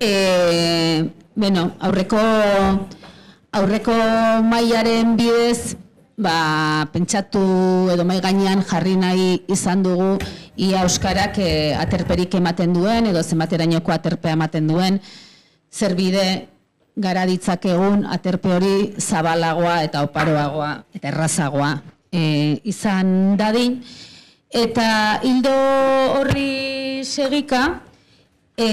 E, bueno, aurreko aurreko mailaren bidez ba, pentsatu edo mai gainean jarri nahi izan dugu ia euskarak e, aterperik ematen duen edo zenbaterainoko aterpea ematen duen zer bide gara ditzakegun aterpe hori zabalagoa eta oparoagoa eta errazagoa e, izan dadin. Eta hildo horri segika e,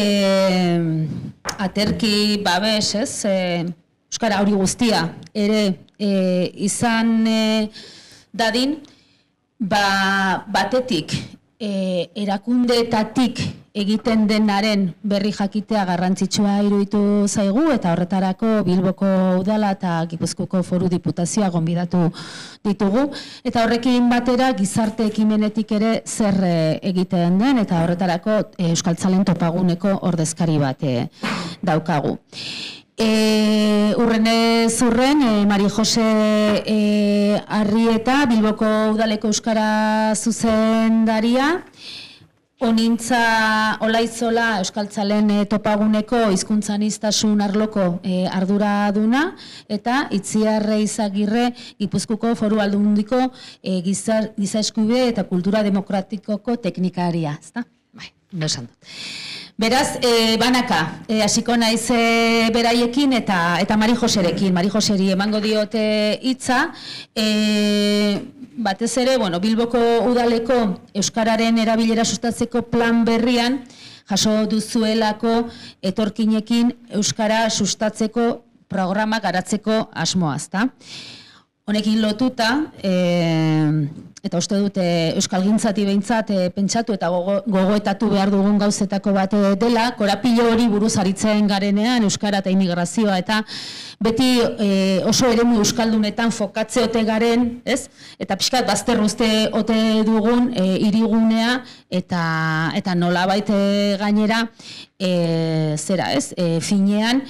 aterki babes ez? E, euskara hori guztia ere e, izan e, dadin, ba, batetik e, erakundeetatik egiten denaren berri jakitea garrantzitsua iruditu zaigu eta horretarako Bilboko udala eta Gipuzkoako Foru Diputazioa gonbidatu ditugu eta horrekin batera gizarte ekimenetik ere zer e, egiten den eta horretarako e, Euskaltzalen topaguneko ordezkari bat e, daukagu. E, urren zurren, e, Mari Jose e, Arrieta, Bilboko Udaleko Euskara zuzendaria, Onintza Olaizola Euskaltzalen e, topaguneko hizkuntzan iztasun arloko e, ardura duna, eta Itziarre Izagirre Gipuzkuko foru aldundiko e, giza, eskube eta kultura demokratikoko teknikaria. Ezta? No esan dut. Beraz, e, banaka, e, hasiko naiz e, beraiekin eta eta Mari Joserekin. Mari Joseri emango diote hitza. E, batez ere, bueno, Bilboko udaleko euskararen erabilera sustatzeko plan berrian jaso duzuelako etorkinekin euskara sustatzeko programa garatzeko asmoa, ezta? Honekin lotuta, e, eta uste dute Euskal Gintzati behintzat e, pentsatu eta gogo, gogoetatu behar dugun gauzetako bat dela, korapilo hori buruz aritzen garenean, Euskara eta Imigrazioa, eta beti e, oso eremu Euskaldunetan fokatze ote garen, ez? Eta pixkat bazterruzte ote dugun e, irigunea, eta, eta nola baite gainera, e, zera, ez? E, finean,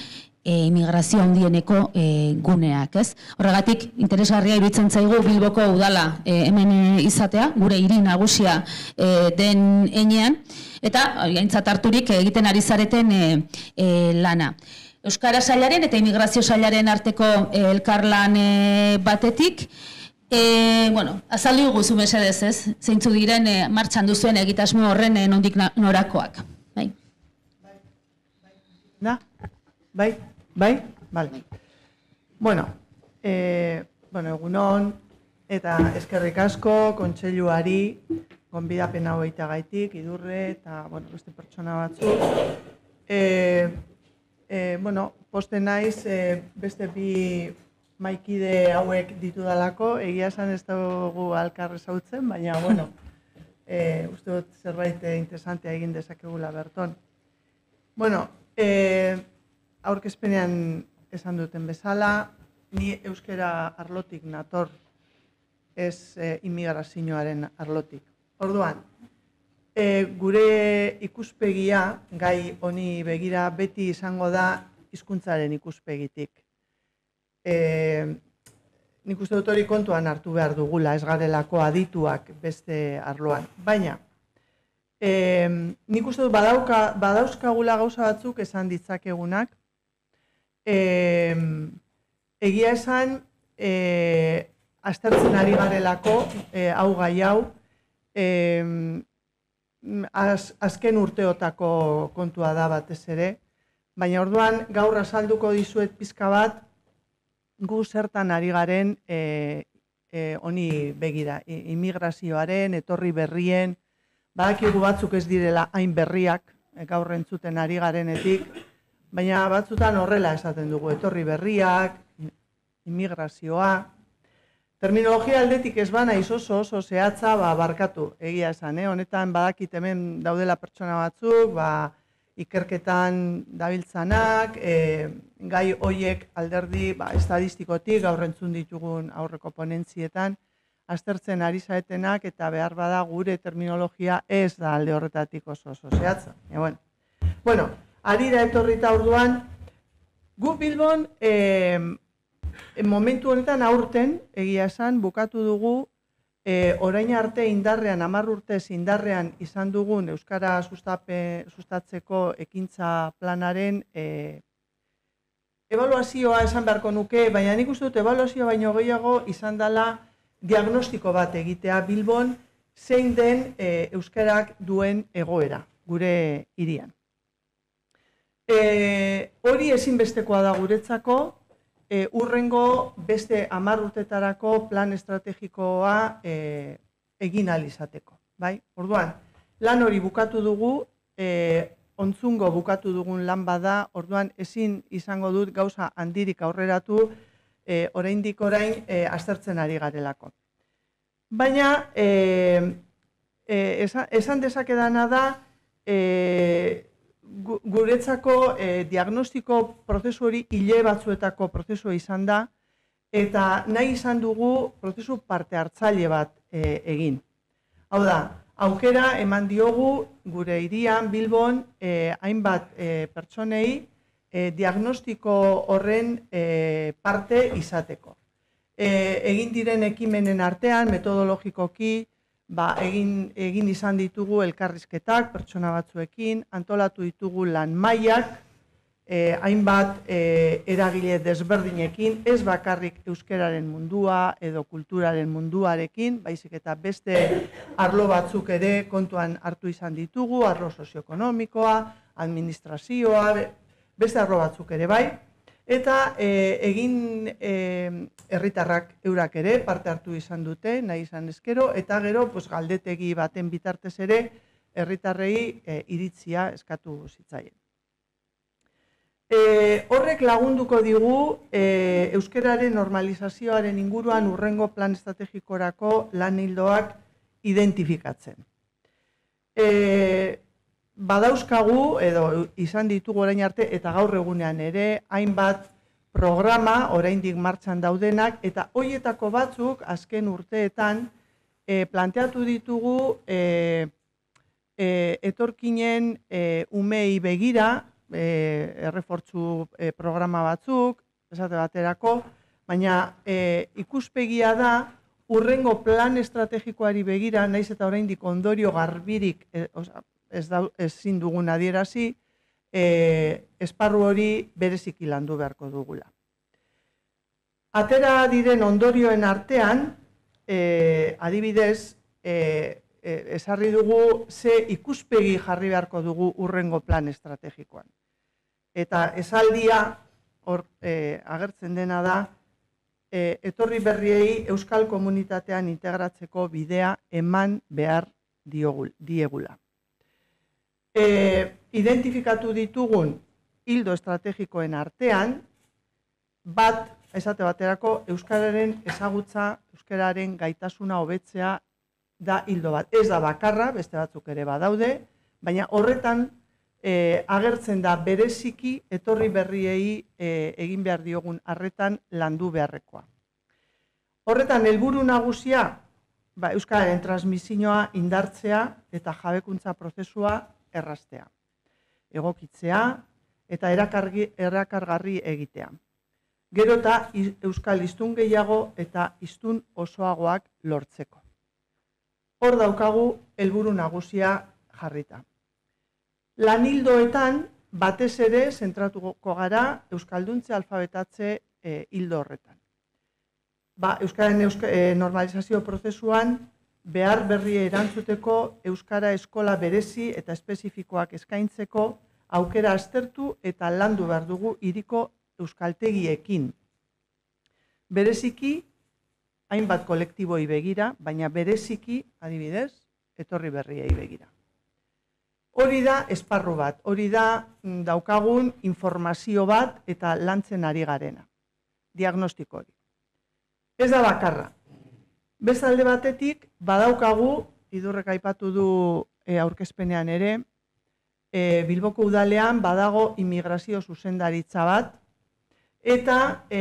e, immigrazio handieneko e, guneak, ez? Horregatik interesgarria iruditzen zaigu Bilboko udala e, hemen izatea, gure hiri nagusia e, den enean eta gaintzat harturik egiten ari zareten e, e, lana. Euskara sailaren eta immigrazio sailaren arteko elkarlan e, batetik E, bueno, azaldi guzu mesedez, ez? Zeintzu diren e, martxan duzuen egitasmo horren e, nondik norakoak. Bai. Bai. Bai. bai. Bai? Bale. Bueno, e, bueno, egunon, eta eskerrik asko, kontseiluari, gonbidapen hau gaitik, idurre, eta, bueno, beste pertsona batzu. E, e, bueno, poste naiz, e, beste bi maikide hauek ditu dalako, egia esan ez dugu alkarre zautzen, baina, bueno, e, uste dut zerbait interesantea egin dezakegula berton. Bueno, e, aurkezpenean esan duten bezala, ni euskera arlotik nator ez e, imigrazioaren arlotik. Orduan, e, gure ikuspegia, gai honi begira, beti izango da hizkuntzaren ikuspegitik. E, nik uste dut hori kontuan hartu behar dugula, ez garelako adituak beste arloan. Baina, e, nik uste dut badauka, badauzkagula gauza batzuk esan ditzakegunak, e, egia esan, e, aztertzen ari garelako, e, hau gai hau, e, az, azken urteotako kontua da batez ere, baina orduan gaur azalduko dizuet pizka bat, gu zertan ari garen e, e, honi begira, imigrazioaren, etorri berrien, badakigu batzuk ez direla hain berriak, e, gaur entzuten ari garenetik, baina batzutan horrela esaten dugu, etorri berriak, immigrazioa. Terminologia aldetik ez bana izoso oso zehatza ba, barkatu egia esan, eh? honetan badakit hemen daudela pertsona batzuk, ba, ikerketan dabiltzanak, e, gai hoiek alderdi ba, estadistikotik gaur entzun ditugun aurreko ponentzietan, aztertzen ari zaetenak eta behar bada gure terminologia ez da alde horretatik oso oso zehatza. E, bueno. bueno, arira etorrita orduan, gu Bilbon e, momentu honetan aurten, egia esan, bukatu dugu e, orain arte indarrean, amar urtez indarrean izan dugun Euskara sustape, sustatzeko ekintza planaren e, evaluazioa esan beharko nuke, baina nik uste dut evaluazioa baino gehiago izan dela diagnostiko bat egitea Bilbon zein den e, Euskarak duen egoera gure hirian. E, hori ezinbestekoa da guretzako, e, urrengo beste hamar urtetarako plan estrategikoa e, egin alizateko. Bai? Orduan, lan hori bukatu dugu, e, ontzungo bukatu dugun lan bada, orduan ezin izango dut gauza handirik aurreratu, e, oraindik orain e, aztertzen ari garelako. Baina, e, e, esan, esan dezakedana da, e, guretzako e, diagnostiko prozesu hori hile batzuetako prozesu izan da, eta nahi izan dugu prozesu parte hartzaile bat e, egin. Hau da, aukera eman diogu gure irian, Bilbon, e, hainbat e, pertsonei e, diagnostiko horren e, parte izateko. E, egin diren ekimenen artean, metodologikoki, ba, egin, egin izan ditugu elkarrizketak pertsona batzuekin, antolatu ditugu lan mailak, eh, hainbat eh, eragile desberdinekin, ez bakarrik euskeraren mundua edo kulturaren munduarekin, baizik eta beste arlo batzuk ere kontuan hartu izan ditugu, arlo sozioekonomikoa, administrazioa, beste arlo batzuk ere bai, Eta e, egin e, herritarrak eurak ere parte hartu izan dute, nahi izan eskero, eta gero pues, galdetegi baten bitartez ere herritarrei e, iritzia eskatu zitzaien. E, horrek lagunduko digu e, euskeraren normalizazioaren inguruan urrengo plan estrategikorako lan hildoak identifikatzen. E, badauzkagu, edo izan ditugu orain arte, eta gaur egunean ere, hainbat programa oraindik martxan daudenak, eta hoietako batzuk azken urteetan e, planteatu ditugu e, e, etorkinen e, umei begira, e, errefortzu e, programa batzuk, esate baterako, baina e, ikuspegia da, urrengo plan estrategikoari begira, naiz eta oraindik ondorio garbirik, e, ez da ezin dugun adierazi, e, esparru hori bereziki landu beharko dugula. Atera diren ondorioen artean, e, adibidez, e, e, esarri dugu ze ikuspegi jarri beharko dugu urrengo plan estrategikoan. Eta esaldia hor e, agertzen dena da, e, etorri berriei euskal komunitatean integratzeko bidea eman behar diegula e, identifikatu ditugun hildo estrategikoen artean, bat, esate baterako, Euskararen ezagutza, Euskararen gaitasuna hobetzea da hildo bat. Ez da bakarra, beste batzuk ere badaude, baina horretan e, agertzen da bereziki etorri berriei e, egin behar diogun harretan landu beharrekoa. Horretan, helburu nagusia, ba, Euskararen transmisioa indartzea eta jabekuntza prozesua errastea. Egokitzea eta erakargi, erakargarri egitea. Gero eta euskal iztun gehiago eta iztun osoagoak lortzeko. Hor daukagu helburu nagusia jarrita. Lanildoetan batez ere zentratuko gara euskalduntze alfabetatze hildo horretan. Ba, euskaren euska, e, normalizazio prozesuan behar berri erantzuteko Euskara Eskola berezi eta espezifikoak eskaintzeko aukera aztertu eta landu behar dugu iriko Euskaltegiekin. Bereziki, hainbat kolektiboi begira, baina bereziki, adibidez, etorri berriei begira. Hori da esparru bat, hori da mm, daukagun informazio bat eta lantzen ari garena. Diagnostiko hori. Ez da bakarra, Bezalde batetik, badaukagu, idurrek aipatu du e, aurkezpenean ere, e, Bilboko udalean badago immigrazio zuzendaritza bat, eta e,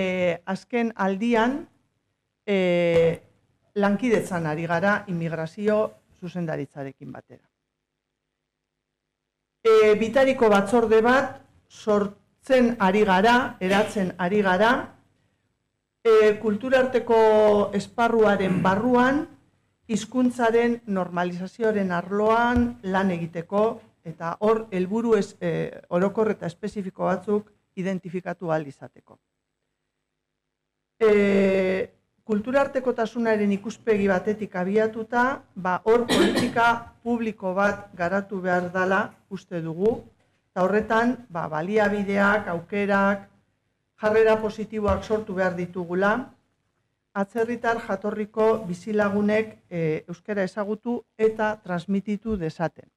azken aldian e, lankidetzan ari gara immigrazio zuzendaritzarekin batera. E, bitariko batzorde bat sortzen ari gara, eratzen ari gara, e, kulturarteko esparruaren barruan hizkuntzaren normalizazioaren arloan lan egiteko eta hor helburu ez e, orokor eta espezifiko batzuk identifikatu ahal izateko. E, kulturartekotasunaren ikuspegi batetik abiatuta, ba hor politika publiko bat garatu behar dela uste dugu, eta horretan ba, baliabideak, aukerak, jarrera positiboak sortu behar ditugula, atzerritar jatorriko bizilagunek e, euskara ezagutu eta transmititu dezaten.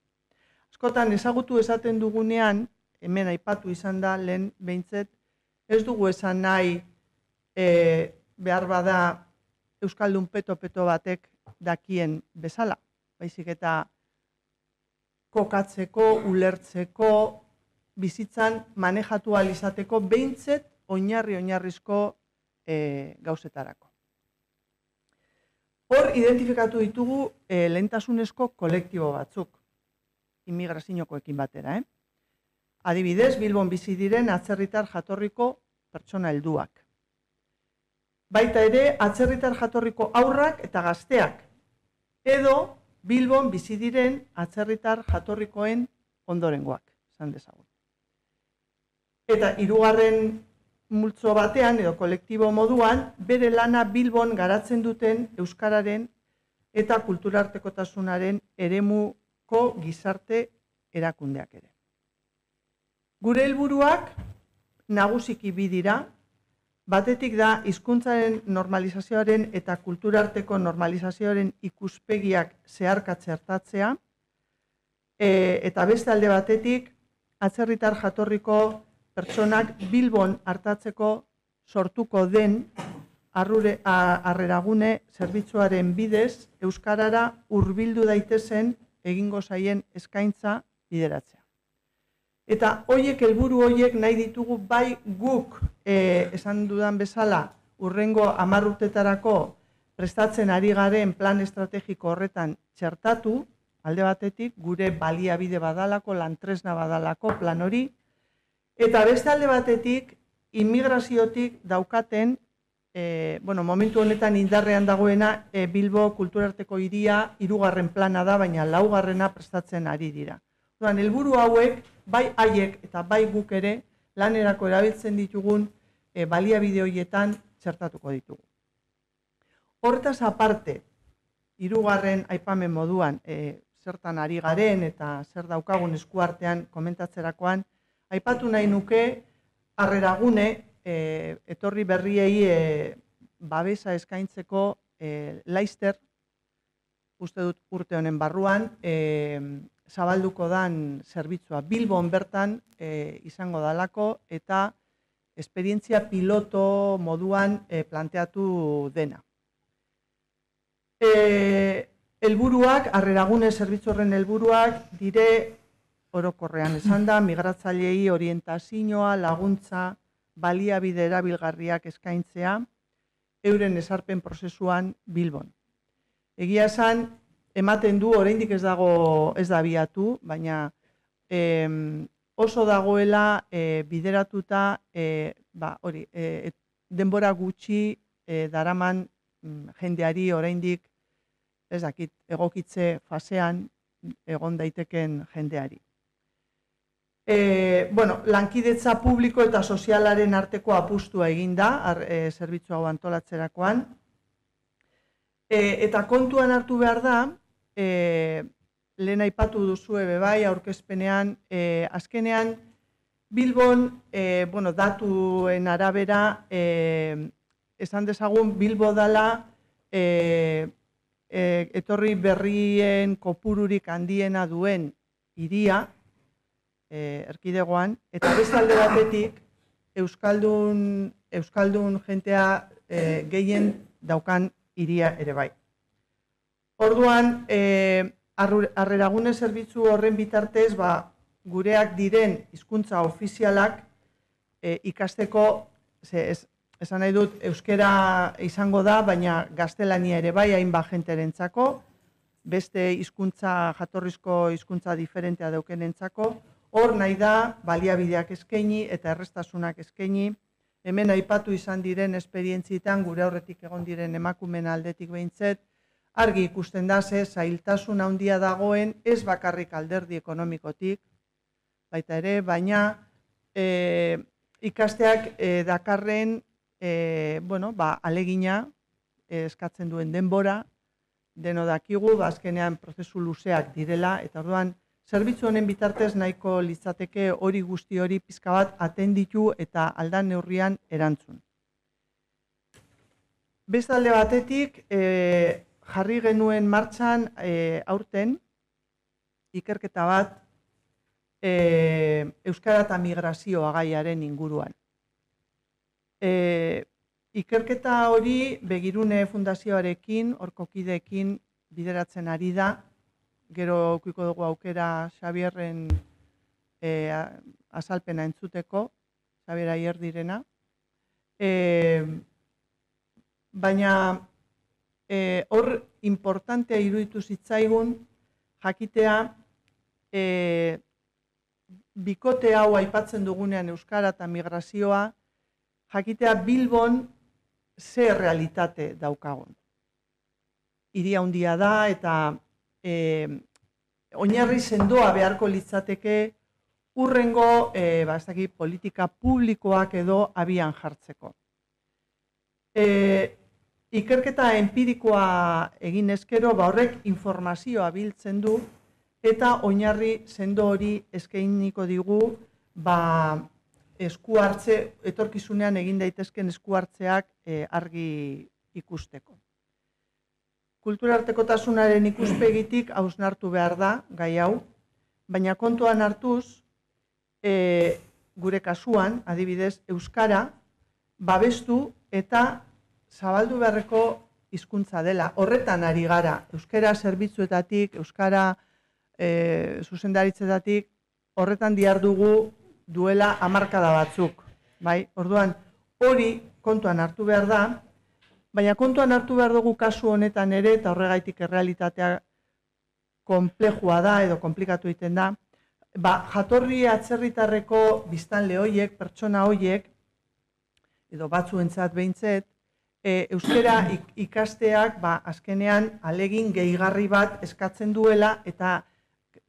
Askotan ezagutu esaten dugunean, hemen aipatu izan da lehen behintzet, ez dugu esan nahi e, behar bada Euskaldun peto-peto batek dakien bezala. Baizik eta kokatzeko, ulertzeko, bizitzan manejatu alizateko behintzet oinarri-oinarrizko e, gauzetarako. Hor identifikatu ditugu e, lehentasunezko kolektibo batzuk, immigraziniokoekin batera. Eh? Adibidez, Bilbon bizi diren atzerritar jatorriko pertsona helduak. Baita ere, atzerritar jatorriko aurrak eta gazteak. Edo, Bilbon bizi diren atzerritar jatorrikoen ondorengoak, esan dezagun. Eta hirugarren multzo batean edo kolektibo moduan, bere lana Bilbon garatzen duten Euskararen eta kulturartekotasunaren eremuko gizarte erakundeak ere. Gure helburuak nagusiki bi dira, batetik da hizkuntzaren normalizazioaren eta kulturarteko normalizazioaren ikuspegiak zeharkatze hartatzea, e, eta beste alde batetik atzerritar jatorriko pertsonak Bilbon hartatzeko sortuko den arrure, arreragune zerbitzuaren bidez Euskarara hurbildu daitezen egingo zaien eskaintza bideratzea. Eta hoiek helburu hoiek nahi ditugu bai guk e, esan dudan bezala urrengo amarrutetarako prestatzen ari garen plan estrategiko horretan txertatu, alde batetik gure baliabide badalako, lantresna badalako plan hori, Eta beste alde batetik, immigraziotik daukaten, e, bueno, momentu honetan indarrean dagoena e, Bilbo kulturarteko iria hirugarren plana da, baina laugarrena prestatzen ari dira. Duan, helburu hauek, bai haiek eta bai guk ere, lanerako erabiltzen ditugun e, baliabide horietan txertatuko ditugu. Hortaz aparte, hirugarren aipamen moduan, e, zertan ari garen eta zer daukagun eskuartean komentatzerakoan, aipatu nahi nuke harreragune e, etorri berriei e, babesa eskaintzeko e, laister uste dut urte honen barruan e, zabalduko dan zerbitzua Bilbon bertan e, izango dalako eta esperientzia piloto moduan e, planteatu dena. E, elburuak, arreragune zerbitzu horren helburuak dire orokorrean esan da, migratzaileei orientazioa, laguntza, baliabide erabilgarriak eskaintzea, euren esarpen prozesuan bilbon. Egia esan, ematen du, oraindik ez dago ez da biatu, baina em, oso dagoela e, bideratuta, e, ba, hori, e, denbora gutxi e, daraman mm, jendeari oraindik ez dakit egokitze fasean egon daiteken jendeari. E, bueno, lankidetza publiko eta sozialaren arteko apustua egin da, e, zerbitzu hau antolatzerakoan. E, eta kontuan hartu behar da, e, lehen aipatu duzu ebe bai, aurkezpenean, e, azkenean, Bilbon, e, bueno, datuen arabera, e, esan dezagun, Bilbo dala, e, e, etorri berrien kopururik handiena duen iria, e, erkidegoan, eta beste alde batetik, Euskaldun, Euskaldun jentea e, gehien daukan iria ere bai. Orduan, e, arreragune zerbitzu horren bitartez, ba, gureak diren hizkuntza ofizialak e, ikasteko, ze, ez, esan nahi dut, euskera izango da, baina gaztelania ere bai, hainba jenterentzako, beste hizkuntza jatorrizko hizkuntza diferentea daukenentzako, Hor nahi da baliabideak eskaini eta errestasunak eskaini. Hemen aipatu izan diren esperientzietan gure aurretik egon diren emakumen aldetik behintzet, argi ikusten da ze zailtasun handia dagoen ez bakarrik alderdi ekonomikotik, baita ere, baina e, ikasteak e, dakarren e, bueno, ba, alegina eskatzen duen denbora, deno dakigu, ba, azkenean prozesu luzeak direla, eta orduan, zerbitzu honen bitartez nahiko litzateke hori guzti hori pizka bat atenditu eta aldan neurrian erantzun. Bestalde batetik, e, jarri genuen martxan e, aurten, ikerketa bat, e, Euskara eta Migrazioa gaiaren inguruan. E, ikerketa hori begirune fundazioarekin, orkokideekin bideratzen ari da, gero okiko dugu aukera Xabierren e, azalpena entzuteko, Xabier aier direna. E, baina e, hor importantea iruditu zitzaigun jakitea e, bikote hau aipatzen dugunean Euskara eta Migrazioa, jakitea Bilbon ze realitate daukagun. Iria handia da eta e, oinarri sendoa beharko litzateke urrengo e, ba, politika publikoak edo abian jartzeko. E, ikerketa empirikoa egin eskero, ba horrek informazioa biltzen du eta oinarri sendo hori eskainiko digu ba, esku hartze, etorkizunean egin daitezken esku hartzeak e, argi ikusteko. Kulturartekotasunaren ikuspegitik hausnartu behar da, gai hau, baina kontuan hartuz, e, gure kasuan, adibidez, Euskara, babestu eta zabaldu beharreko hizkuntza dela. Horretan ari gara, Euskara zerbitzuetatik, Euskara e, zuzendaritzetatik, horretan diar dugu duela hamarkada batzuk. Bai? Orduan, hori kontuan hartu behar da, baina kontuan hartu behar dugu kasu honetan ere, eta horregaitik errealitatea komplejua da edo komplikatu egiten da, ba, jatorri atzerritarreko biztanle hoiek, pertsona hoiek, edo batzuentzat behintzet, e, euskera ikasteak ba, azkenean alegin gehigarri bat eskatzen duela eta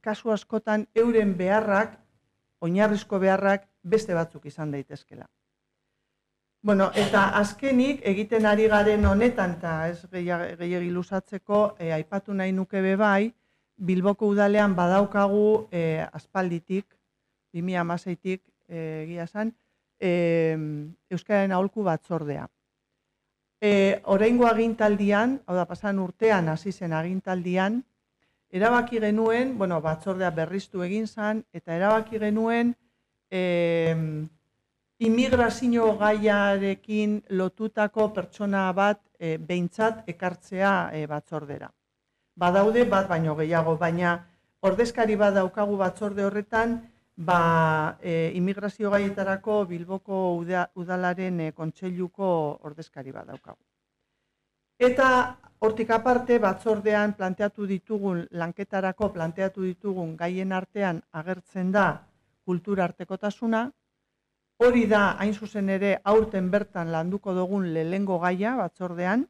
kasu askotan euren beharrak oinarrizko beharrak beste batzuk izan daitezkela. Bueno, eta azkenik egiten ari garen honetan eta ez gehiagi luzatzeko e, aipatu nahi nuke be bai, Bilboko udalean badaukagu e, aspalditik, 2016tik e, egia san, e, Euskararen aholku batzordea. E, Oraingo agintaldian, hau da pasan urtean hasi zen agintaldian, erabaki genuen, bueno, batzordea berriztu egin zan, eta erabaki genuen e, imigrazio gaiarekin lotutako pertsona bat e, behintzat ekartzea e, batzordera. Badaude bat baino gehiago, baina ordezkari bat daukagu batzorde horretan, ba, e, imigrazio gaietarako Bilboko udalaren e, kontseiluko ordezkari bat daukagu. Eta hortik aparte batzordean planteatu ditugun lanketarako planteatu ditugun gaien artean agertzen da kultura artekotasuna. Hori da hain zuzen ere aurten bertan landuko dugun lehengo gaia batzordean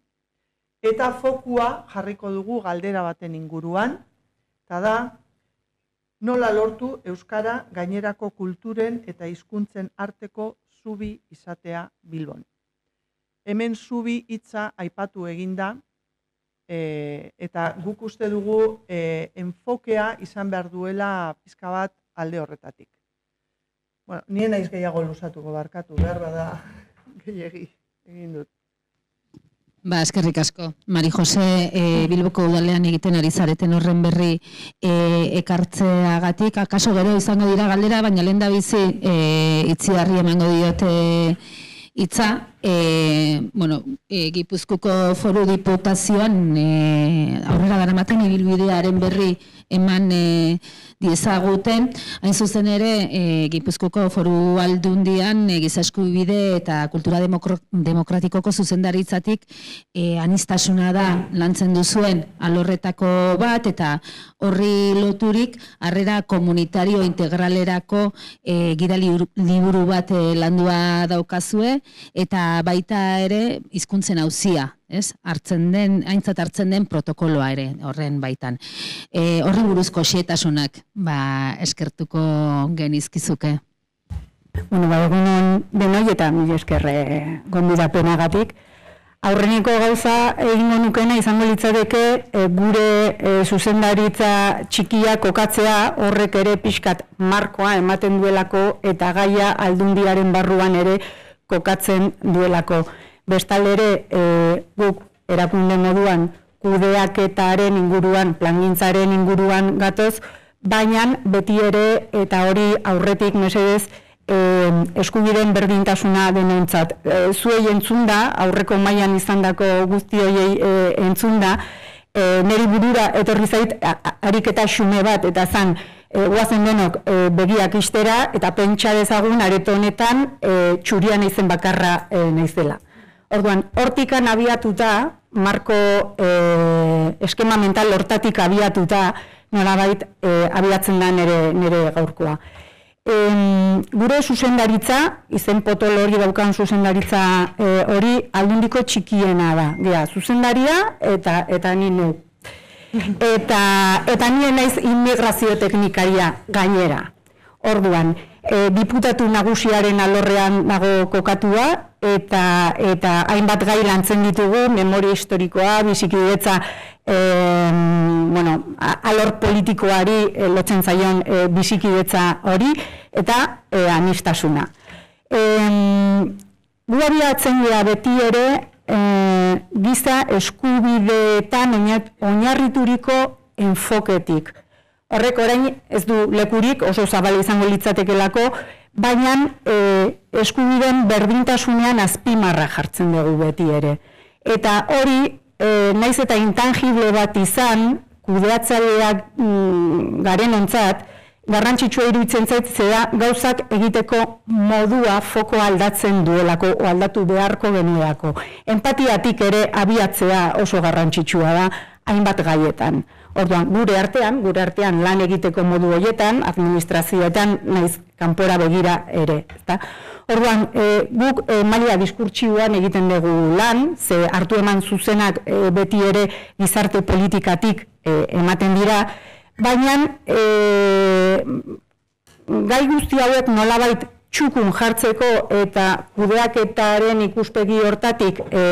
eta fokua jarriko dugu galdera baten inguruan. Eta da, nola lortu Euskara gainerako kulturen eta hizkuntzen arteko zubi izatea Bilbon hemen zubi hitza aipatu eginda, e, eta guk uste dugu e, enfokea izan behar duela pizka bat alde horretatik. Bueno, nien naiz gehiago lusatuko barkatu, behar bada gehiagi egin dut. Ba, eskerrik asko. Mari Jose, e, Bilboko udalean egiten ari zareten horren berri e, ekartzeagatik, akaso gero izango dira galdera, baina lehen da bizi e, itziarri emango diote itza, e, bueno, e, Gipuzkuko foru diputazioan e, aurrera daramaten ibilbidearen berri eman e, diezaguten, hain zuzen ere e, Gipuzkuko foru aldundian e, gizasku bide eta kultura demokratikoko zuzendaritzatik e, anistasuna da lantzen duzuen alorretako bat eta horri loturik harrera komunitario integralerako e, gira liburu bat e, landua daukazue eta baita ere hizkuntzen hauzia ez? Hartzen den, aintzat hartzen den protokoloa ere horren baitan. E, horri buruzko xietasunak, ba, eskertuko genizkizuke. Bueno, ba, egunon denoi eta mil eskerre gonbidapenagatik. Aurreneko gauza egingo nukena izango litzateke e, gure e, zuzendaritza txikia kokatzea horrek ere pixkat markoa ematen duelako eta gaia aldundiaren barruan ere kokatzen duelako. Bestal ere e, guk erakunde moduan kudeaketaren inguruan, plangintzaren inguruan gatoz, baina beti ere eta hori aurretik mesedez, eh, eskubideen berdintasuna denontzat. E, zuei entzun da, aurreko mailan izandako guzti hoiei e, entzun da, e, neri burura etorri zait ariketa xume bat, eta zan, e, guazen denok e, begiak istera, eta pentsa dezagun areto honetan e, txurian izen bakarra e, naizela. Orduan, hortikan abiatuta, marko e, eskema mental hortatik abiatuta, nolabait e, abiatzen da nere, nere gaurkoa em, gure zuzendaritza, izen potol hori daukan zuzendaritza e, hori aldundiko txikiena da. Gea, zuzendaria eta eta ni nu. Eta, eta nien naiz immigrazio teknikaria gainera. Orduan, e, diputatu nagusiaren alorrean dago kokatua, eta, eta hainbat gai lantzen ditugu, memoria historikoa, bizikidetza, e, bueno, alor politikoari e, lotzen zaion e, bizikidetza hori, eta e, anistasuna. E, gu abiatzen dira beti ere, e, giza eskubideetan oinarrituriko enfoketik. Horrek orain ez du lekurik oso zabal izango litzatekelako, baina e, eskubiden berdintasunean azpimarra jartzen dugu beti ere. Eta hori, e, naiz eta intangible bat izan, kudeatzaileak mm, garen ontzat, garrantzitsua iruditzen zait zera gauzak egiteko modua foko aldatzen duelako o aldatu beharko genuelako. Empatiatik ere abiatzea oso garrantzitsua da hainbat gaietan. Orduan, gure artean, gure artean lan egiteko modu horietan, administrazioetan, naiz kanpora begira ere. Ezta? Orduan, e, guk e, malia diskurtsioan egiten dugu lan, ze hartu eman zuzenak e, beti ere gizarte politikatik e, ematen dira, baina e, gai guzti hauek nolabait txukun jartzeko eta kudeaketaren ikuspegi hortatik e,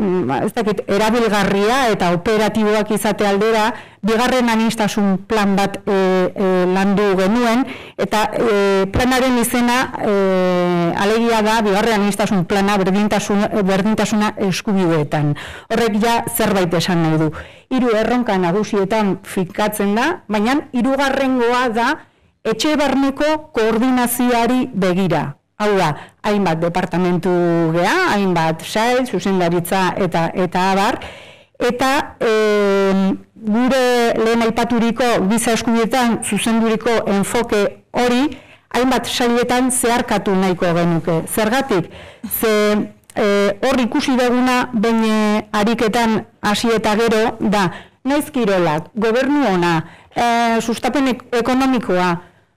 ba, ez dakit, erabilgarria eta operatiboak izate aldera, bigarren anistasun plan bat e, e, landu genuen, eta e, planaren izena e, alegia da, bigarren anistasun plana berdintasuna, berdintasuna eskubideetan. Horrek ja zerbait esan nahi du. Hiru erronka nagusietan fikatzen da, baina hirugarrengoa da etxe barneko koordinazioari begira. Hau da, hainbat departamentu gea, hainbat sail, zuzendaritza eta eta abar, eta e, gure lehen aipaturiko giza eskubietan zuzenduriko enfoke hori, hainbat sailetan zeharkatu nahiko genuke. Zergatik, ze e, hor ikusi duguna baina ariketan hasi eta gero, da, naiz kirolak, gobernu ona, e, sustapen ekonomikoa,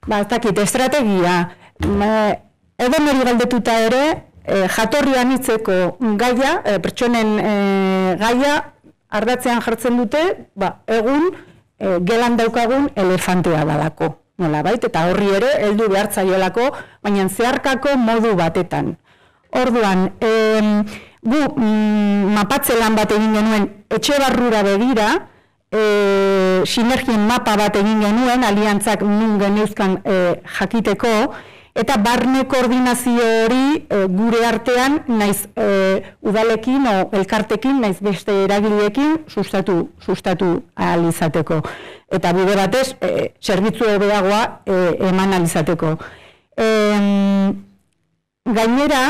ba, ez dakit, estrategia, edo nori galdetuta ere, e, jatorrian hitzeko gaia, e, pertsonen e, gaia, ardatzean jartzen dute, ba, egun e, gelan daukagun elefantea dalako. Nola, bait? Eta horri ere, heldu behartzaiolako, baina zeharkako modu batetan. Orduan, e, gu mm, mapatze lan bat egin genuen etxe barrura begira, e, sinergien mapa bat egin genuen, aliantzak nun geneuzkan e, jakiteko, Eta barne koordinazio hori e, gure artean, naiz e, udalekin o elkartekin, naiz beste eragileekin sustatu, sustatu alizateko. Eta bide batez, e, zerbitzu hobeagoa e, eman alizateko. E, gainera,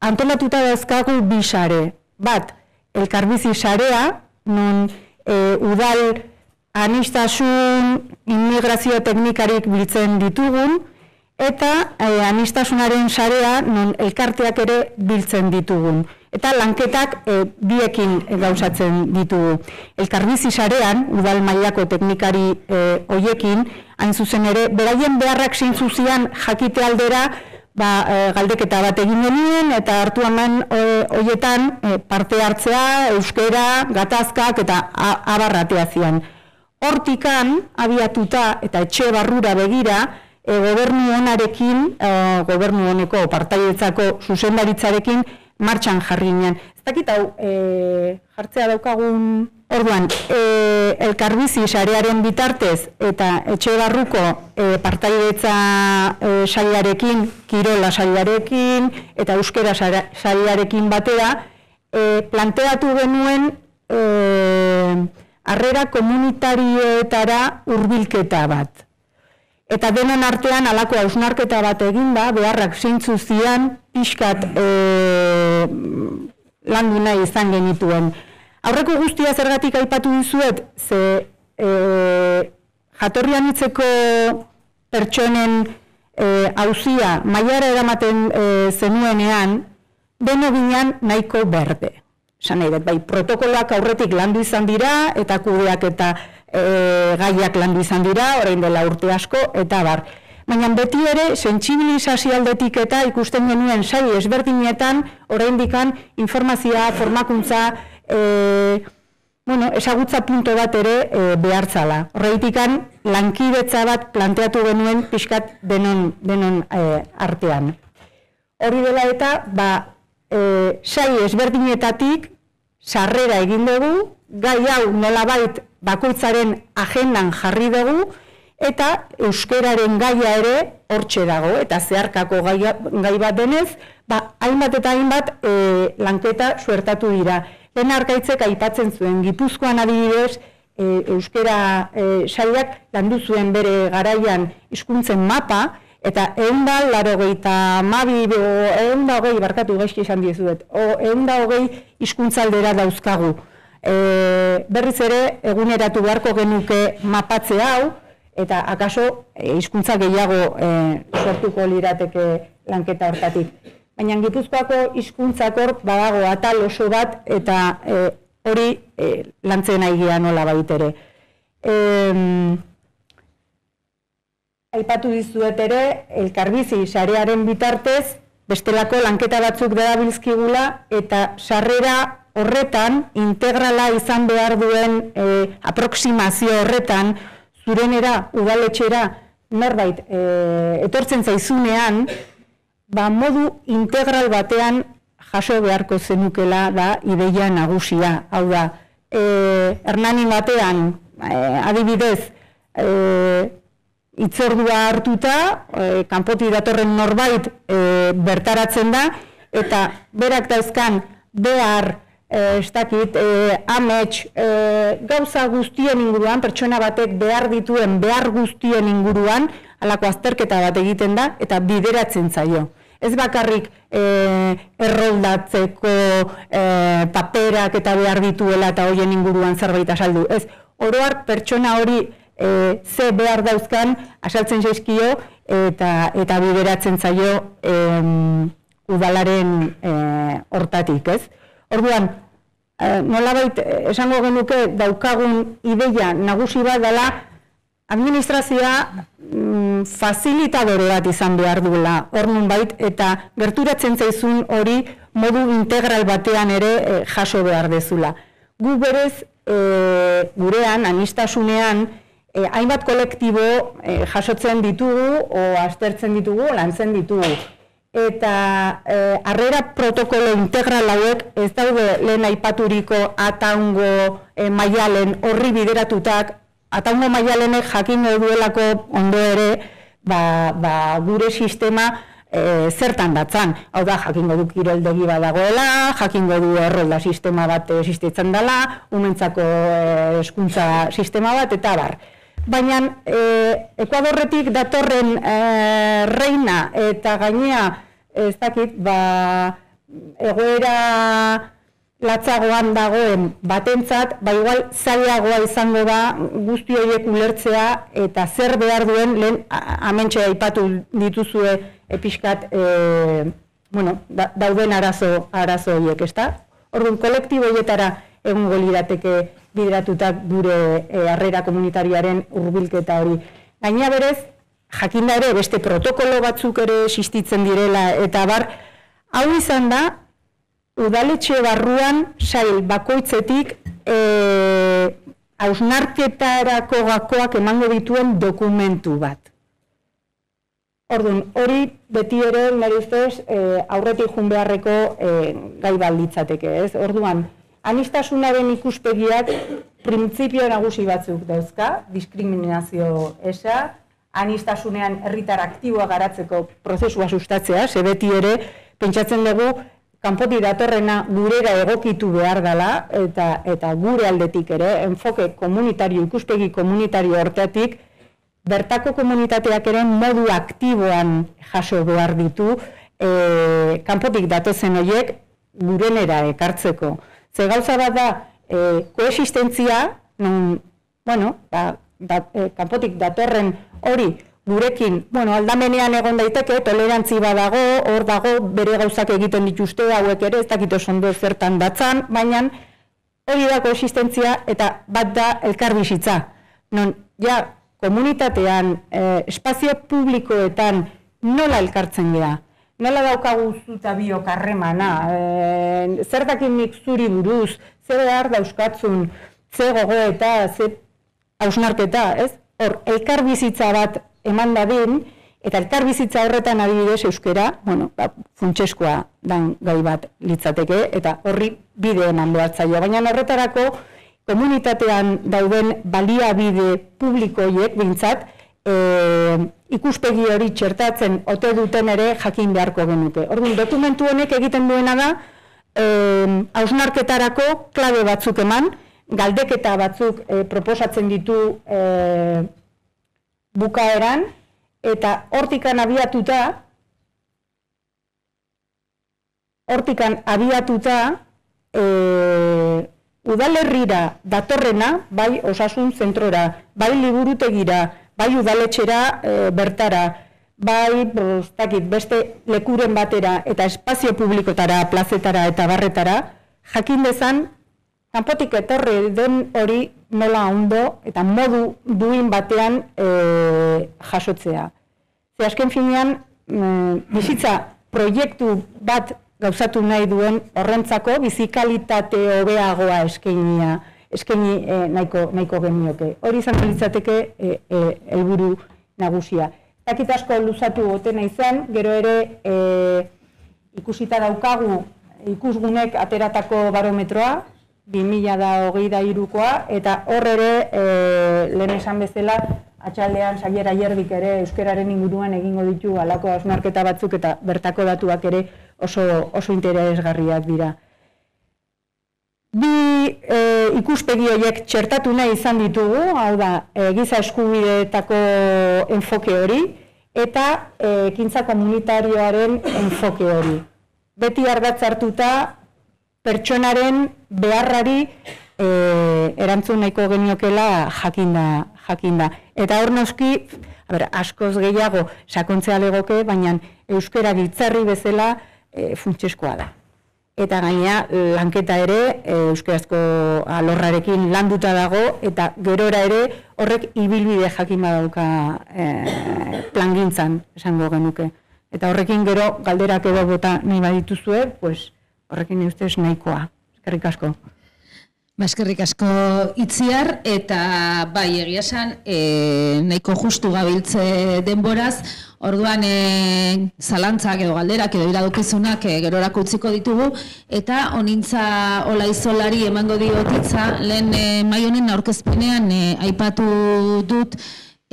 antolatuta dazkagu bi sare. Bat, elkarbizi sarea, non e, udal anistasun immigrazio teknikarik biltzen ditugun, eta e, anistasunaren sarea non elkarteak ere biltzen ditugun. Eta lanketak e, biekin gauzatzen ditugu. Elkarbizi sarean, udal mailako teknikari e, hoiekin, hain zuzen ere, beraien beharrak zintzuzian jakite aldera, ba, e, galdeketa bat egin genuen eta hartu hemen hoietan e, parte hartzea, euskera, gatazkak eta abarratea zian. Hortikan, abiatuta eta etxe barrura begira, e, gobernu honarekin, e, gobernu honeko partaidetzako zuzendaritzarekin, martxan jarri ginen. Ez dakit hau, e, jartzea daukagun Orduan, e, elkarbizi sarearen bitartez eta etxe barruko e, partaidetza e, saiarekin, kirola saiarekin eta euskera saiarekin batera, e, planteatu genuen e, arrera komunitarioetara hurbilketa bat. Eta denon artean alako hausnarketa bat eginda, beharrak zintzu zian, pixkat e, landu nahi izan genituen. Aurreko guztia zergatik aipatu dizuet, ze e, jatorrian itzeko pertsonen e, hauzia maiara eramaten e, zenuenean, deno ginean nahiko berde. Zan nahi bai, protokoloak aurretik landu izan dira, eta kudeak eta e, gaiak landu izan dira, orain dela urte asko, eta bar. Baina beti ere, sentsibilizazio aldetik eta ikusten genuen sai ezberdinetan, orain dikan, informazioa, formakuntza, e, bueno, esagutza punto bat ere e, behartzala. Horreitikan, lankidetza bat planteatu genuen pixkat denon, denon e, artean. Hori dela eta, ba, e, sai ezberdinetatik, sarrera egin dugu, gai hau nolabait bakoitzaren agendan jarri dugu, eta euskeraren gaia ere hortxe dago, eta zeharkako gai, gai bat denez, ba, hainbat eta hainbat e, lanketa suertatu dira. Lehen arkaitzek aipatzen zuen, Gipuzkoan adibidez, e, euskera e, saiak landu zuen bere garaian hizkuntzen mapa, eta egun da, laro gehieta mabi, egun da hogei, barkatu gaizki esan diezuet, egun da hogei hizkuntzaldera dauzkagu. E, berriz ere, eguneratu beharko genuke mapatze hau, eta akaso e, hizkuntza gehiago e, sortuko lirateke lanketa hortatik baina Gipuzkoako hizkuntzakor badago atal oso bat eta e, hori e, lantzen aigia nola baitere. E, aipatu dizuet ere, elkarbizi sarearen bitartez, bestelako lanketa batzuk bilzkigula eta sarrera horretan, integrala izan behar duen e, aproksimazio horretan, zurenera, udaletxera, norbait, e, etortzen zaizunean, ba, modu integral batean jaso beharko zenukela da ideia nagusia. Hau da, e, Hernani batean, e, adibidez, e, itzordua hartuta, e, kanpoti datorren norbait e, bertaratzen da, eta berak dauzkan behar, e, ez dakit, e, amets, e, gauza guztien inguruan, pertsona batek behar dituen behar guztien inguruan, alako azterketa bat egiten da, eta bideratzen zaio ez bakarrik e, erroldatzeko e, paperak eta behar dituela eta hoien inguruan zerbait asaldu. Ez, oroar pertsona hori e, ze behar dauzkan asaltzen jaizkio eta, eta bideratzen zaio e, udalaren e, hortatik, ez? Orduan, e, nolabait esango genuke daukagun ideia nagusi bat dela administrazioa mm, facilitadore bat izan behar duela hor bait eta gerturatzen zaizun hori modu integral batean ere eh, jaso behar dezula. Gu berez e, gurean, anistasunean, e, hainbat kolektibo jasotzen ditugu o aztertzen ditugu, lantzen ditugu. Eta e, arrera protokolo integral hauek ez daude lehen aipaturiko ataungo e, maialen horri bideratutak ataungo maialenek jakin duelako ondo ere ba, ba, gure sistema e, zertan datzan. Hau da, jakingo du kiroldegi badagoela, jakingo du errolda sistema bat existitzen dela, umentzako e, eskuntza sistema bat, eta bar. Baina e, Ekuadorretik datorren e, reina eta gainea ez dakit, ba, egoera latzagoan dagoen batentzat, ba igual zailagoa izango da guzti horiek ulertzea eta zer behar duen lehen amentxe aipatu dituzue episkat e, bueno, dauden arazo, arazo horiek, ezta? Orduan, kolektibo horietara egun golirateke bideratutak gure e, arrera komunitariaren urbilketa hori. Gaina berez, jakinda ere beste protokolo batzuk ere existitzen direla eta bar hau izan da udaletxe barruan sail bakoitzetik e, hausnarketarako gakoak emango dituen dokumentu bat. Orduan, hori beti ere, nire ustez, e, aurretik jun beharreko e, gai balditzateke, ez? Orduan, anistasunaren ikuspegiak printzipio nagusi batzuk dauzka, diskriminazio esa, anistasunean herritar aktiboa garatzeko prozesua sustatzea, ze beti ere, pentsatzen dugu, kanpoti datorrena gurera egokitu behar dela eta eta gure aldetik ere enfoke komunitario ikuspegi komunitario hortetik bertako komunitateak ere modu aktiboan jaso behar ditu e, kanpotik datozen horiek gurenera ekartzeko. Ze gauza bat da e, koexistentzia, non, bueno, ba, da, e, kanpotik datorren hori gurekin, bueno, aldamenean egon daiteke, tolerantzi badago, hor dago, bere gauzak egiten dituzte, hauek ere, ez dakito sondo zertan datzan, baina hori dako existentzia eta bat da elkarbizitza. Non, ja, komunitatean, eh, espazio publikoetan nola elkartzen gea? Nola daukagu zuta bio karremana? Eh, zer dakin nik zuri buruz? Zer behar dauzkatzun? Zer gogo eta zer hausnarketa, ez? Hor, elkarbizitza bat eman dadin, eta elkar bizitza horretan adibidez euskera, bueno, ba, funtseskoa dan gai bat litzateke, eta horri bide eman behartzaio. Baina horretarako, komunitatean dauden baliabide publikoiek bintzat, e, ikuspegi hori txertatzen ote duten ere jakin beharko genuke. Orduan, dokumentu honek egiten duena da, e, hausnarketarako klabe batzuk eman, galdeketa batzuk e, proposatzen ditu e, bukaeran, eta hortikan abiatuta, hortikan abiatuta, e, udalerrira datorrena, bai osasun zentrora, bai liburutegira, bai udaletxera e, bertara, bai bostakit, beste lekuren batera eta espazio publikotara, plazetara eta barretara, jakin dezan, kanpotik etorri den hori nola ondo eta modu duin batean e, jasotzea. Ze azken finean, mm, bizitza proiektu bat gauzatu nahi duen horrentzako bizikalitate hobeagoa eskainia eskaini e, nahiko, nahiko genioke. Hori izan litzateke e, e, helburu nagusia. Takit asko luzatu gotena izan, gero ere e, ikusita daukagu ikusgunek ateratako barometroa, 2000 da hogei da irukoa, eta hor ere, e, lehen esan bezala, atxaldean saiera jerdik ere euskararen inguruan egingo ditu alako asmarketa batzuk eta bertako datuak ere oso, oso interesgarriak dira. Bi e, ikuspegi horiek txertatu nahi izan ditugu, hau da, e, giza eskubideetako enfoke hori, eta e, ekintza komunitarioaren enfoke hori. Beti ardatz hartuta, pertsonaren beharrari e, erantzun nahiko geniokela jakinda, jakinda. Eta hor noski, ber, askoz gehiago sakontzea legoke, baina euskera gitzarri bezala e, funtsezkoa da. Eta gaina lanketa ere e, euskerazko alorrarekin landuta dago eta gerora ere horrek ibilbide jakin badauka e, plangintzan esango genuke. Eta horrekin gero galderak edo bota nahi badituzue, pues, horrekin ustez nahikoa. Eskerrik asko. Ba, eskerrik asko itziar, eta bai, egia esan, e, nahiko justu gabiltze denboraz, orduan e, zalantzak edo galderak edo iradokizunak e, gerorako utziko ditugu, eta onintza ola izolari emango diotitza, lehen e, mai aurkezpenean e, aipatu dut,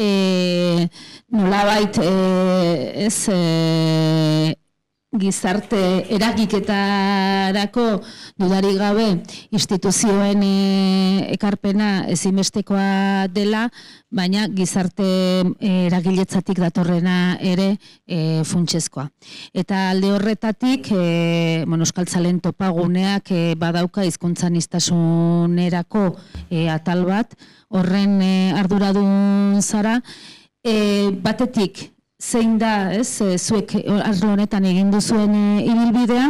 e, nolabait e, ez e, gizarte eragiketarako dudarik gabe instituzioen e, ekarpena ezinbestekoa dela, baina gizarte e, eragiletzatik datorrena ere e, funtsezkoa. Eta alde horretatik, e, bueno, Euskaltzalen topaguneak e, badauka hizkuntzan iztasunerako e, atal bat, horren e, arduradun zara, e, batetik, zein da, ez, e, zuek arlo honetan egin duzuen e, ibilbidea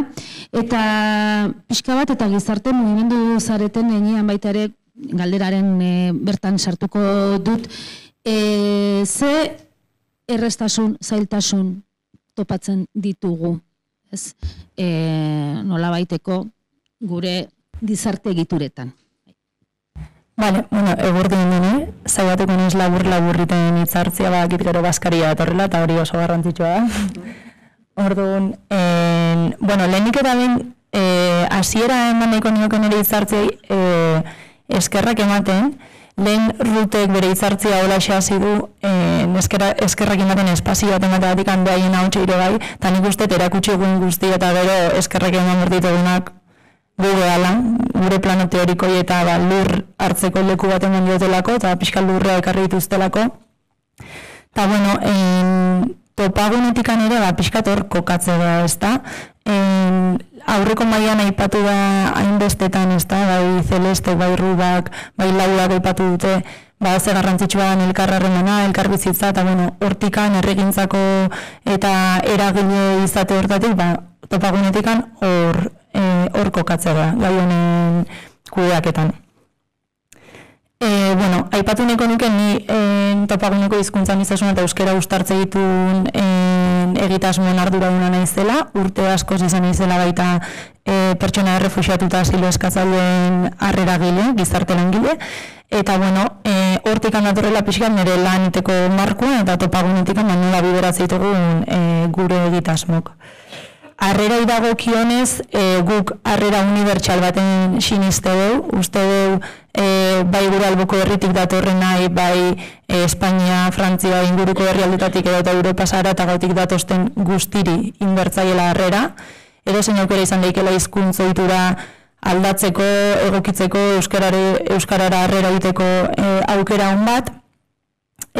eta pixka bat eta gizarte mugimendu zareten enean baita ere galderaren e, bertan sartuko dut e, ze errestasun, zailtasun topatzen ditugu. Ez? E, nola baiteko gure dizarte egituretan. Vale, bueno, egurdi indeni, zaibateko niz labur-laburriten hitzartzia bakit gero baskaria etorrela, eta hori oso garrantzitsua da. Orduan, en, bueno, lehenik eta ben, eh, asiera eman nahiko nioke nire hitzartzei eh, eskerrak ematen, lehen rutek bere hitzartzia hola hasi du eh, eskerrak ematen espazio bat ematen batik handeaien hau ere bai, eta nik uste erakutsi egun guzti eta gero eskerrak eman berditugunak gu gehala, gure plano teorikoi eta ba, lur hartzeko leku bat eman diotelako, eta pixkal lurrea ekarri dituztelako. Eta, bueno, en, topagunetik ere, ba, pixkat hor kokatze da, ez da. En, aurreko maian aipatu da hainbestetan, ez da, bai celeste, bai rubak, bai lauak aipatu dute, ba, ze garrantzitsua da elkarrarremena, elkarbizitza, eta, bueno, hortikan, erregintzako eta eragile izate hortatik, ba, topagunetik hor e, hor kokatzera, gai honen kudeaketan. E, bueno, aipatu neko nuke ni en, topaguneko izkuntzan izasuna eta euskera ustartze ditun egitasmoen ardura duna naizela, urte asko izan naizela baita e, pertsona errefusiatuta silo eskatzaileen harrera gile, gizarte lan gile, eta bueno, e, hortik handatorrela pixkan nire lan iteko markua eta topagunetik nola bideratzea e, gure egitasmok. Arrera idago kionez, e, guk arrera unibertsal baten siniste dugu, uste dugu e, bai gure alboko herritik datorren nahi, bai e, Espainia, Frantzia inguruko herrialdetatik edo eta Europa zara eta gautik datosten guztiri inbertzaiela arrera. Edo zein aukera izan daikela izkuntzo itura aldatzeko, egokitzeko, euskarare, euskarara arrera egiteko e, aukera hon bat.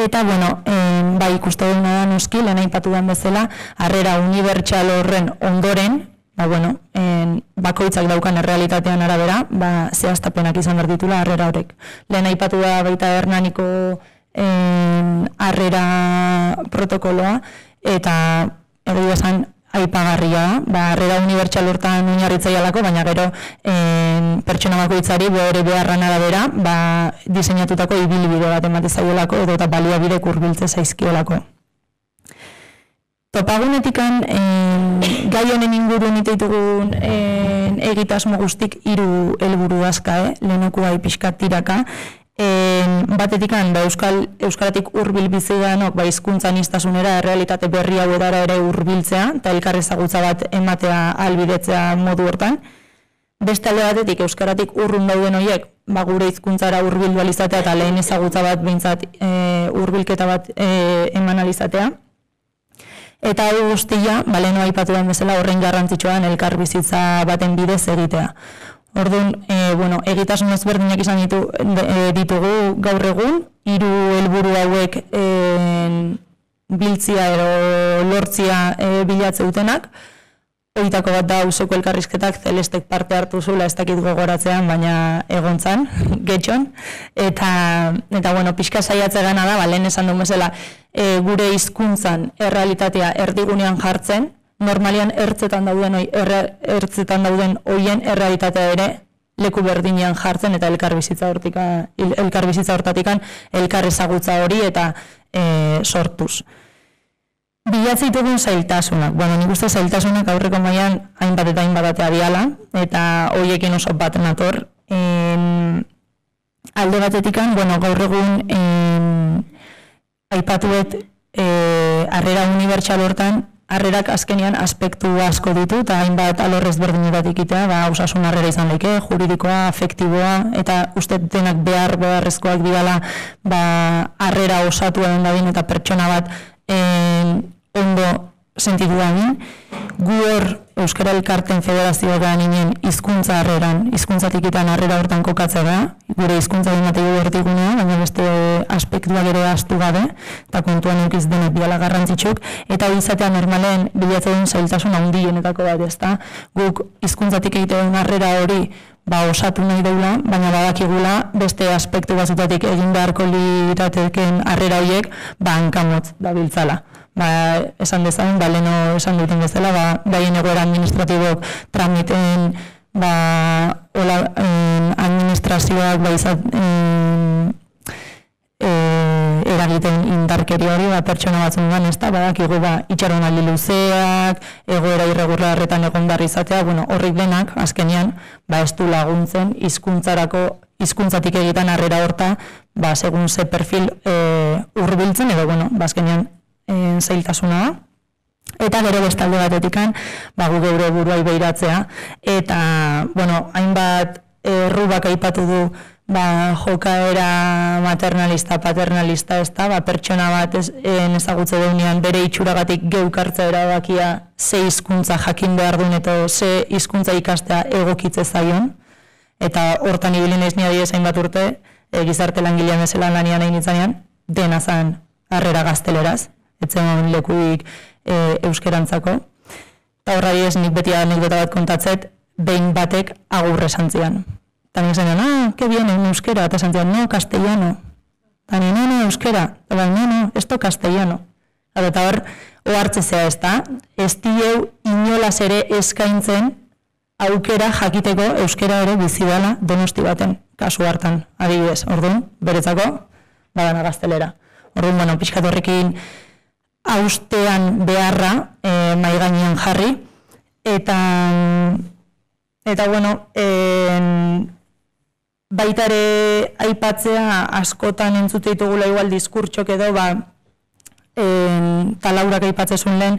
Eta, bueno, en, bai ikuste duguna da noski, lehen aipatu den bezala, harrera unibertsal horren ondoren, ba, bueno, en, bakoitzak daukan errealitatean arabera, ba, zehaztapenak izan behar ditula harrera horrek. Lehen aipatu da baita hernaniko harrera protokoloa, eta edo esan aipagarria, ba, arrera unibertsal hortan oinarritzaialako, baina gero en, pertsona bakoitzari behore beharran arabera, ba, diseinatutako ibilbide bat emate zaiolako edo eta baliabide kurbiltze zaizkiolako. Topagunetikan gai honen inguru niteitugun egitasmo guztik hiru helburu aska, eh? lehenoko gai pixkat tiraka, Batetik ba, euskal euskaratik hurbil bizi ba hizkuntzan istasunera realitate berri hau ere hurbiltzea eta elkar ezagutza bat ematea albidetzea modu hortan. Beste alde batetik euskaratik urrun dauden hoiek ba gure hizkuntzara hurbildu alizatea eta lehen ezagutza bat beintzat e, hurbilketa bat e, eman alizatea. Eta hau guztia, ba leno aipatu den bezala horren garrantzitsua elkar bizitza baten bidez egitea. Orduan, e, bueno, egitasun ezberdinak izan ditu, e, ditugu gaur egun, hiru helburu hauek e, biltzia edo lortzia e, bilatze dutenak. Oitako bat da usoko elkarrizketak zelestek parte hartu zula ez dakit gogoratzean, baina egontzan, getxon. Eta, eta bueno, pixka saiatze gana da, balen esan du mesela, e, gure hizkuntzan errealitatea erdigunean jartzen, normalian ertzetan dauden oi, ertzetan dauden hoien errealitatea ere leku berdinean jartzen eta elkar bizitza hortika elkar bizitza hortatikan elkar ezagutza hori eta e, sortuz. Bilatze ditugun zailtasunak. Bueno, nik uste zailtasunak aurreko mailan hainbat eta hainbat biala eta hoiekin oso bat nator. En, alde batetikan, bueno, gaur egun en, aipatuet e, arrera unibertsal hortan harrerak azkenean aspektu asko ditu eta hainbat alorrez berdinetatik ikitea, ba, osasun harrera izan daike, juridikoa, afektiboa, eta uste denak behar beharrezkoak didala ba, harrera osatu egon dadin eta pertsona bat en, ondo sentitu da Gu hor Euskara Elkarten Federazioa da ninen hizkuntza harreran, hizkuntzatik itan harrera hortan kokatzea da, gure hizkuntza dinatei bertigunea, baina beste aspektuak ere astu gabe, eta kontuan eukiz denak biala garrantzitsuk, eta izatea normalen bilatzen zailtasun handienetako bat ez da, guk hizkuntzatik egiten harrera hori ba, osatu nahi deula, baina badakigula beste aspektu bazutatik egin beharko lirateken harrera horiek, ba, hankamotz da biltzala ba, esan dezagun, ba, leno esan duten bezala, ba, baien egoera administratibok tramiten, ba, ola, en, administrazioak, ba, izat, en, e, egiten indarkeri hori ba, pertsona batzun gan, ez da, badakigu ba, itxaron aldi luzeak, egoera irregurlarretan egon behar izatea, bueno, horrik denak, azkenean, ba, ez du laguntzen, hizkuntzarako hizkuntzatik egiten harrera horta, ba, segun ze perfil e, urbiltzen, edo, bueno, ba, azkenean, e, zailtasuna da. Eta gero bestalde batetikan, ba, gu geure buruai behiratzea, eta, bueno, hainbat, errubak aipatu du, ba, jokaera maternalista, paternalista, ez da, ba, pertsona bat ez, ezagutze deunean bere itxuragatik geukartza erabakia ze hizkuntza jakin behar duen eta ze hizkuntza ikastea egokitze zaion. Eta hortan ibili naiz nia zain bat urte, e, gizarte langilean bezala lanian nahi nintzanean, dena zan harrera gazteleraz, etzen lekuik e, euskerantzako. Eta horra nik beti anekdota bat kontatzet, behin batek agurre santzian. Eta nik zaino, ah, que bien, en euskera, eta zantzioan, no, castellano. Eta ni, no, no, euskera. Eta no, no, esto castellano. Eta hor, ohartze zea ez da, ez dieu inolaz ere eskaintzen aukera jakiteko euskera ere bizidala donosti baten, kasu hartan, adibidez, orduan, beretzako, badana gaztelera. Orduan, bueno, pixkat horrekin austean beharra e, eh, maiganean jarri, eta, eta bueno, en, baita ere aipatzea askotan entzute ditugula igual diskurtsok edo ba en talaurak aipatzezun lehen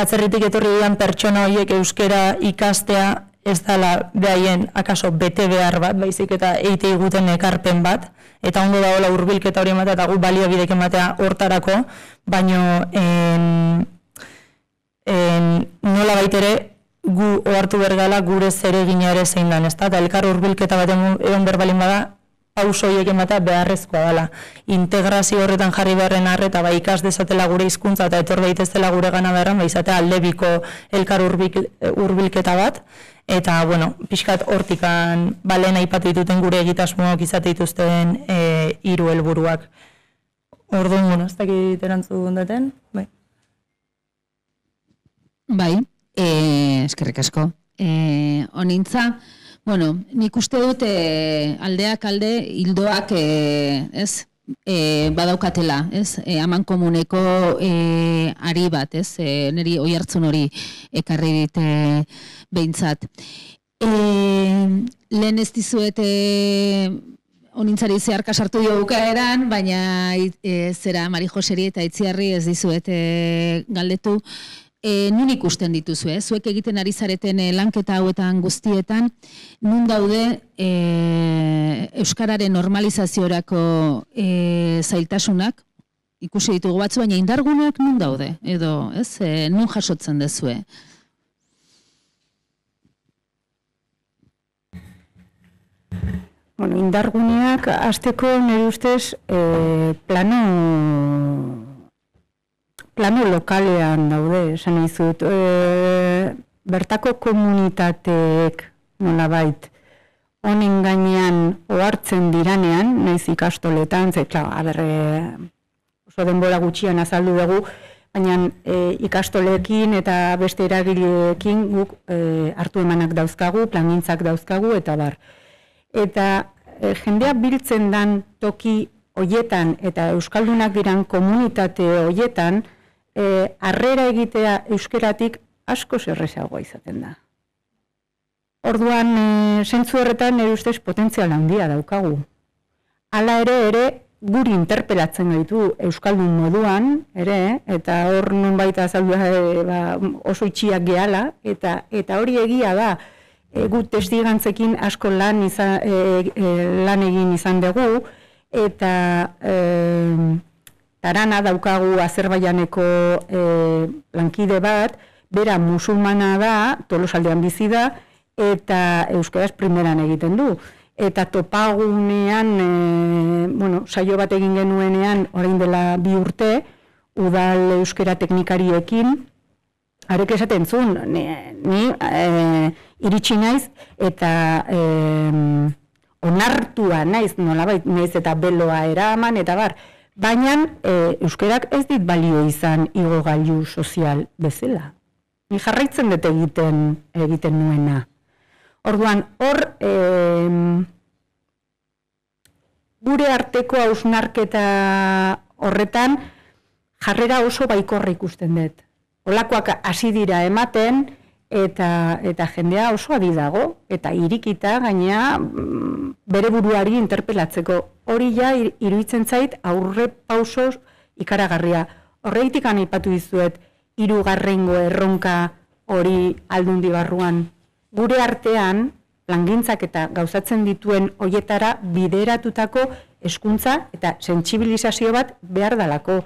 atzerritik etorri dian pertsona horiek euskera ikastea ez dala behaien akaso bete behar bat, baizik eta eite iguten ekarpen bat, eta ondo da hola urbilketa hori ematea eta gu balio bidek ematea hortarako, baino en, en, nola baitere gu ohartu bergala gure zeregina ere zein dan, ezta? Da elkar hurbilketa bat egon berbalin bada, pauso hiek ematea beharrezkoa dela. Integrazio horretan jarri beharren arre eta bai ikas dezatela gure hizkuntza eta etor daitezela gure gana beharren, bai izatea aldebiko elkar hurbilketa bat eta bueno, pixkat hortikan balen aipatu dituten gure egitasmoak izate dituzten e, hiru helburuak. Orduan, bueno, ez dakit erantzun duten, bai. Bai, E, eskerrik asko. E, onintza, bueno, nik uste dut e, aldeak alde hildoak e, ez, e, badaukatela, ez, e, aman komuneko e, ari bat, ez, e, niri oi hartzun hori ekarri dit e, behintzat. E, lehen ez dizuet e, onintzari zeharka sartu dio bukaeran, baina e, zera Mari Joseri eta Itziarri ez dizuet e, galdetu, e, nun ikusten dituzu, eh? zuek egiten ari zareten e, lanketa hauetan guztietan, nun daude e, Euskararen normalizaziorako e, zailtasunak, ikusi ditugu batzu, baina indarguneak nun daude, edo, ez, e, nun jasotzen dezue? Bueno, indarguneak, azteko nire ustez, e, plano plano lokalean daude, esan izut. E, bertako komunitateek, nola bait, honen gainean ohartzen diranean, naiz ikastoletan, ze, klar, aberre, oso denbora gutxian azaldu dugu, baina e, ikastoleekin eta beste eragileekin guk e, hartu emanak dauzkagu, plangintzak dauzkagu, eta bar. Eta e, jendea biltzen dan toki hoietan eta euskaldunak diran komunitate hoietan, e, arrera egitea euskeratik asko zerrezagoa izaten da. Orduan, e, zentzu horretan nire ustez potentzial handia daukagu. Hala ere, ere, guri interpelatzen gaitu euskaldun moduan, ere, eta hor nun baita zaldua e, ba, oso itxiak gehala, eta, eta hori egia da, e, gut testigantzekin asko lan, izan, e, e, lan egin izan dugu, eta... E, tarana daukagu Azerbaianeko e, lankide bat, bera musulmana da, tolosaldean bizi da, eta euskaraz primeran egiten du. Eta topagunean, e, bueno, saio bat egin genuenean, orain dela bi urte, udal euskera teknikariekin, arek esaten zuen, ni, ni e, iritsi naiz, eta e, onartua naiz, nolabait, naiz eta beloa eraman, eta bar, Baina e, euskerak ez dit balio izan igo gailu sozial bezala. Ni jarraitzen dut egiten egiten nuena. Orduan, hor e, gure arteko hausnarketa horretan jarrera oso baikorra ikusten dut. Olakoak hasi dira ematen eta eta jendea oso adi dago eta irikita gainea mm, bere buruari interpelatzeko hori ja iruditzen zait aurre pauso ikaragarria. Horreitik aipatu dizuet hirugarrengo erronka hori aldundi barruan. Gure artean langintzak eta gauzatzen dituen hoietara bideratutako eskuntza eta sentsibilizazio bat behar dalako.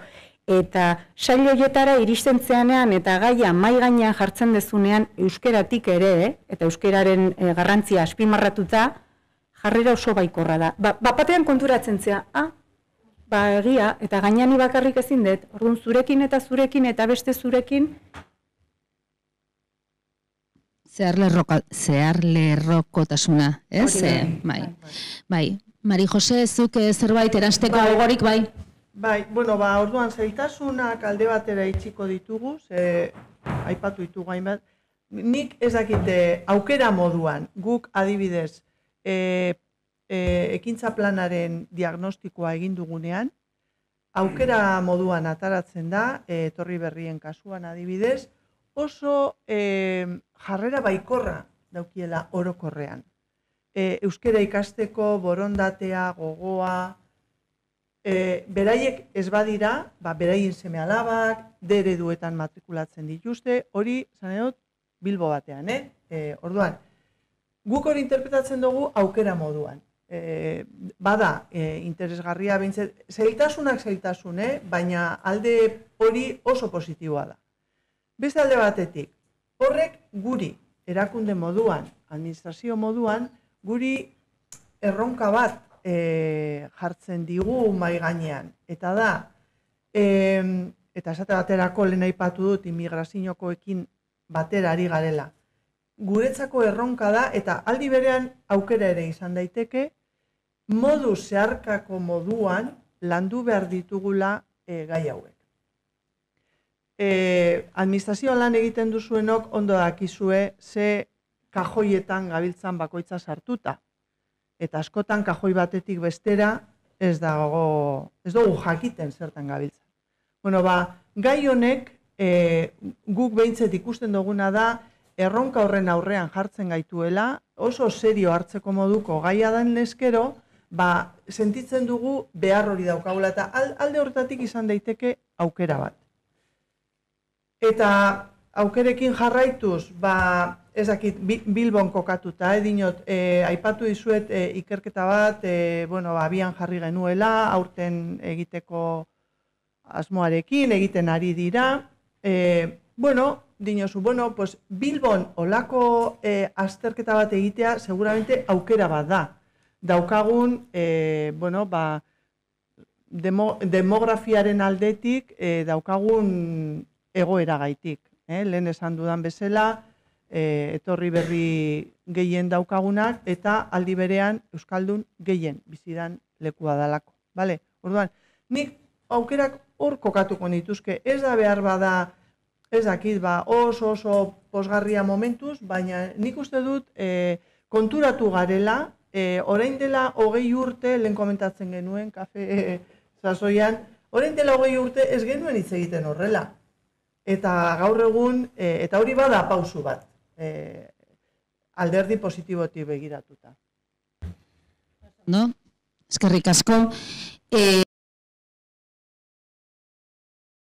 Eta sail hoietara iristen zeanean eta gaia mai gainean jartzen dezunean euskeratik ere, eh? eta euskeraren e, garrantzia aspimarratuta, jarrera oso baikorra da. Ba, bapatean konturatzen zea, ah, ba egia, eta gainean bakarrik ezin dut, orduan zurekin eta zurekin eta beste zurekin, zehar lerroka, zehar lerrokotasuna, ez? bai. bai. Mari Jose, zuk eh, zerbait erasteko bai. gogorik bai? Bai, bueno, ba, orduan zaitasunak alde batera itxiko ditugu, ze aipatu ditugu hainbat. Nik ez dakite aukera moduan, guk adibidez, e, e, ekintza planaren diagnostikoa egin dugunean, aukera moduan ataratzen da, e, etorri berrien kasuan adibidez, oso e, jarrera baikorra daukiela orokorrean. E, euskera ikasteko borondatea, gogoa, e, beraiek ez badira, ba, beraien seme alabak, dere duetan matrikulatzen dituzte, hori, zaneot, bilbo batean, eh? E, orduan, guk hori interpretatzen dugu aukera moduan. E, bada, e, interesgarria bintzet, zeitasunak zeitasun, eh? baina alde hori oso positiboa da. Beste alde batetik, horrek guri erakunde moduan, administrazio moduan, guri erronka bat e, jartzen digu mai gainean. Eta da, e, eta esate baterako lehen aipatu dut imigraziokoekin batera ari garela. Guretzako erronka da, eta aldi berean aukera ere izan daiteke, modu zeharkako moduan landu behar ditugula e, gai hauek e, administrazioa lan egiten duzuenok ondo dakizue ze kajoietan gabiltzan bakoitza sartuta. Eta askotan kajoi batetik bestera ez dago ez dugu jakiten zertan gabiltzan. Bueno, ba, gai honek e, guk behintzet ikusten duguna da erronka horren aurrean jartzen gaituela, oso serio hartzeko moduko gaia den neskero, ba, sentitzen dugu behar hori daukagula eta alde horretatik izan daiteke aukera bat. Eta aukerekin jarraituz, ba, ezakit, bilbon kokatuta, eh, dinot, eh, aipatu dizuet eh, ikerketa bat, eh, bueno, abian jarri genuela, aurten egiteko asmoarekin, egiten ari dira. Eh, bueno, dinosu, bueno, pues bilbon olako eh, azterketa bat egitea, seguramente aukera bat da. Daukagun, eh, bueno, ba, demo, demografiaren aldetik, eh, daukagun egoera gaitik. Eh? Lehen esan dudan bezala, e, etorri berri gehien daukagunak, eta aldi berean Euskaldun gehien bizidan lekua dalako. Bale? Orduan, nik aukerak hor kokatuko nituzke, ez da behar bada, ez dakit, ba, oso oso posgarria momentuz, baina nik uste dut e, konturatu garela, e, orain dela hogei urte, lehen komentatzen genuen, kafe e, zazoian, orain dela hogei urte ez genuen hitz egiten horrela eta gaur egun, e, eta hori bada pausu bat, e, alderdi positibotik begiratuta. No? Eskerrik asko. E,